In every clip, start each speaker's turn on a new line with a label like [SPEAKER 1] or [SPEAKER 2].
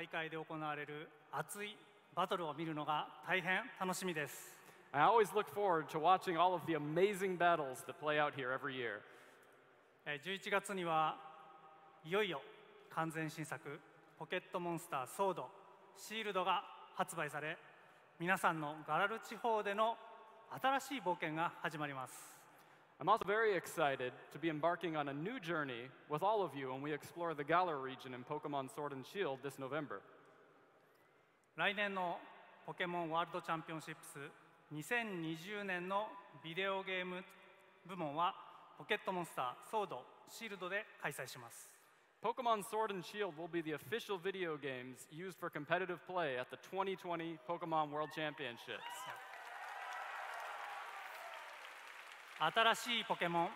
[SPEAKER 1] 大会で行われる熱いバトルを見るのが大変楽しみです
[SPEAKER 2] I always look forward to watching all of the amazing battles that play out here every year.
[SPEAKER 1] えー11月にはいよいよ完全新作ポケットモンスターソードシールドが発売され皆さんのガラル地方での新しい冒険が始まります
[SPEAKER 2] I'm also very excited to be embarking on a new journey with all of you when we explore the Galar region in Pokemon Sword and Shield this November.
[SPEAKER 1] 来年のポケモンワールドチャンピオンシップス2020年のビデオゲーム部門はポケットモンスターソードシールドで開催します
[SPEAKER 2] Pokemon Sword and Shield will be the official video games used for competitive play at the 2020 Pokemon World Championships.
[SPEAKER 1] 新しいポケモン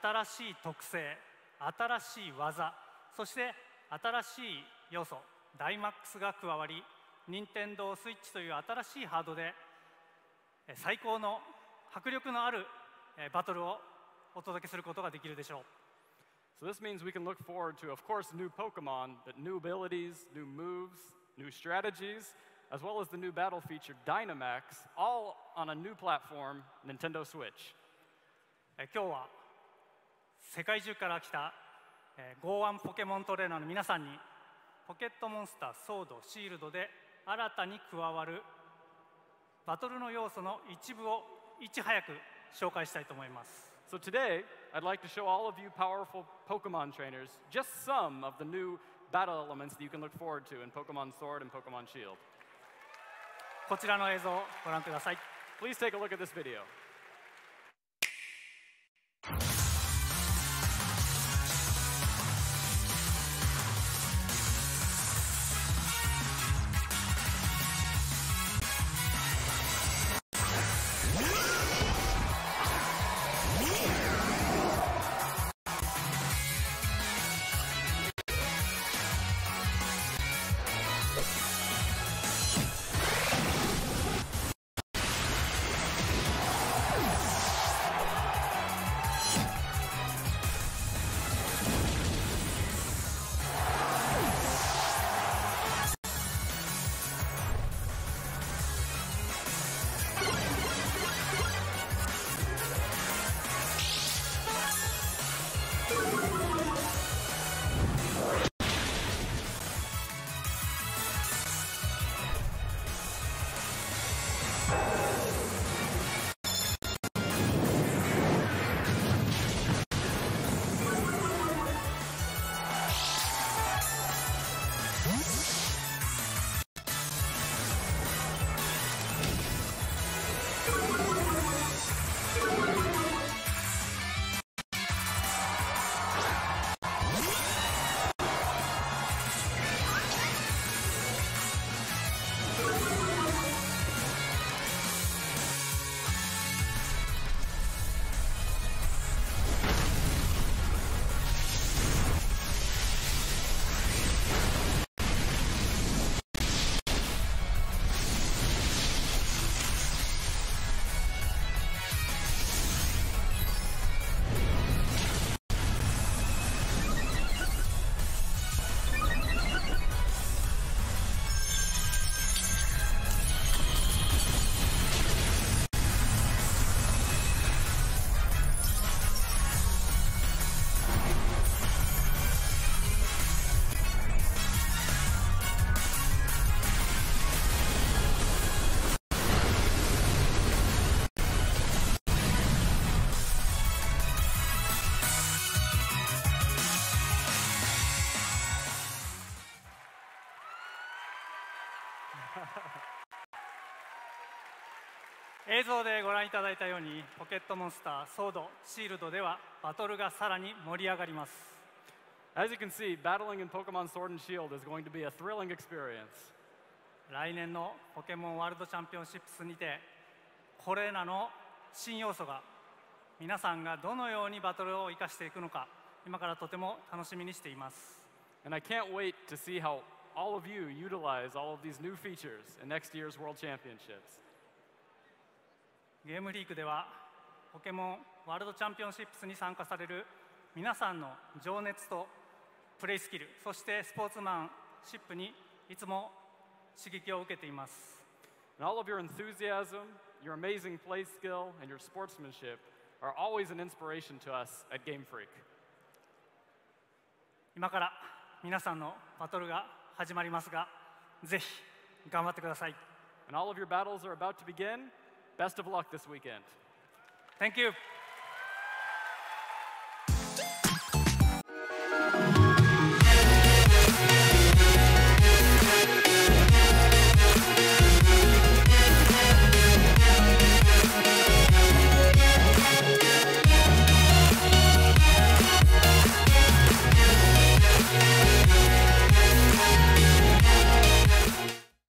[SPEAKER 1] 新しい特性新しい技そして新しい要素ダイマックスが加わり任天堂スイッチという新しいハードでえ最高の迫力のあるえバトルをお届けすることができるでしょう
[SPEAKER 2] So this means we can look forward to, of course, new Pokemon, but new abilities, new moves, new strategies, as well as the new battle feature Dynamax, all on a new platform, Nintendo Switch.
[SPEAKER 1] え今日は世界中から来たえー剛腕ポケモントレーナーの皆さんにポケットモンスターソードシールドで新たに加わるバトルの要素の一部をいち早く紹介したいと思います
[SPEAKER 2] So today, I'd like to show all of you powerful Pokemon trainers just some of the new battle elements that you can look forward to in Pokemon Sword and Pokemon Shield.
[SPEAKER 1] こちらの映像をご覧ください
[SPEAKER 2] Please take a look at this video. 映像でご覧いただいたようにポケットモンスターソードシールドではバトルがさらに盛り上がります As you can see, battling in Pokemon Sword and Shield is going to be a thrilling experience.
[SPEAKER 1] 来年のポケモンワールドチャンピオンシップスにてこれらの新要素が皆さんがどのようにバトルを生かしていくのか今からとても楽しみにしています
[SPEAKER 2] And I can't wait to see how all of you utilize all of these new features in next year's World Championships.
[SPEAKER 1] ゲームリークではポケモンワールドチャンピオンシップスに参加される皆さんの情熱とプレイスキルそしてスポーツマンシップにいつも刺激を受けています
[SPEAKER 2] And all of your enthusiasm, your amazing play skill, and your sportsmanship are always an inspiration to us at Game Freak.
[SPEAKER 1] 今から皆さんのバトルが始まりますがぜひ頑張ってください
[SPEAKER 2] And all of your battles are about to begin. Best of luck this weekend.
[SPEAKER 1] Thank you